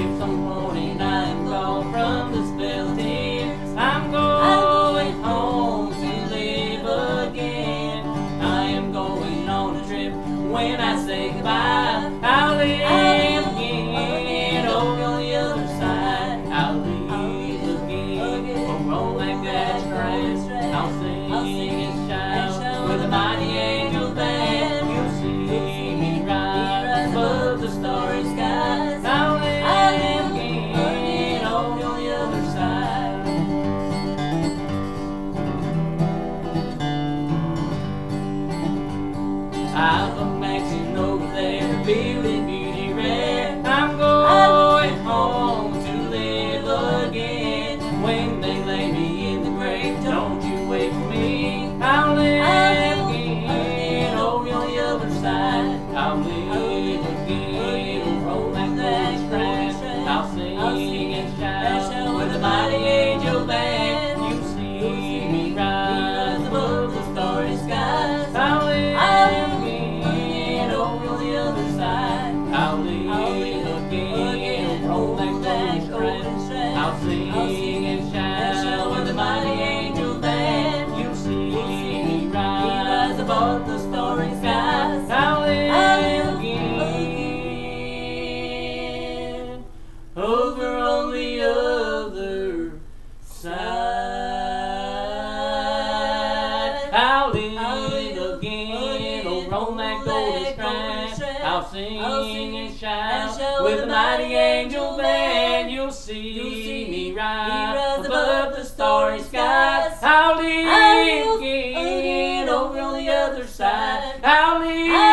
If I'm I'm gone from this building. I'm going home to live again. I am going on a trip when I say goodbye. I'll again over the other side. I'll again like that. I'll sing and shout with a mighty angel. I'm a magazine over there, building beauty red. I'm going home to live again. When they lay me in the grave, don't you wait for me. I'll live again oh, on the other side. I'll live. Side. I'll live again over on that golden strand. I'll sing and shout with the mighty angel band. You'll see me rise above the starry skies. I'll live again over on the other side. I'll live